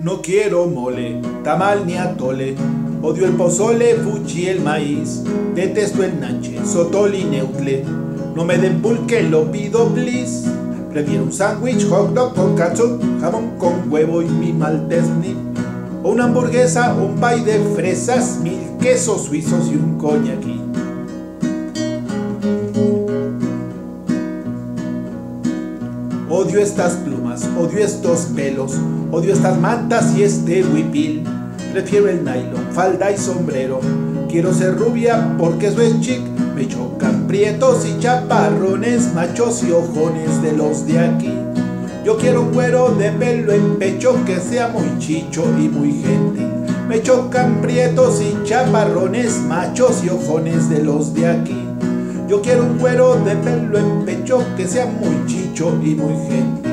No quiero mole, tamal ni atole, odio el pozole, fuchi el maíz, detesto el nanche, sotol y no me den pulque, lo pido please. Prefiero un sándwich, hot dog con ketchup, jamón con huevo y mi maltes O una hamburguesa, un pay de fresas, mil quesos suizos y un coñaquí. Odio estas plumas, odio estos pelos, odio estas mantas y este huipil. Prefiero el nylon, falda y sombrero. Quiero ser rubia porque eso es chic. Me chocan prietos y chaparrones, machos y ojones de los de aquí. Yo quiero un cuero de pelo en pecho que sea muy chicho y muy gentil. Me chocan prietos y chaparrones, machos y ojones de los de aquí. Yo quiero un cuero de pelo en pecho que sea muy chicho y muy gentil.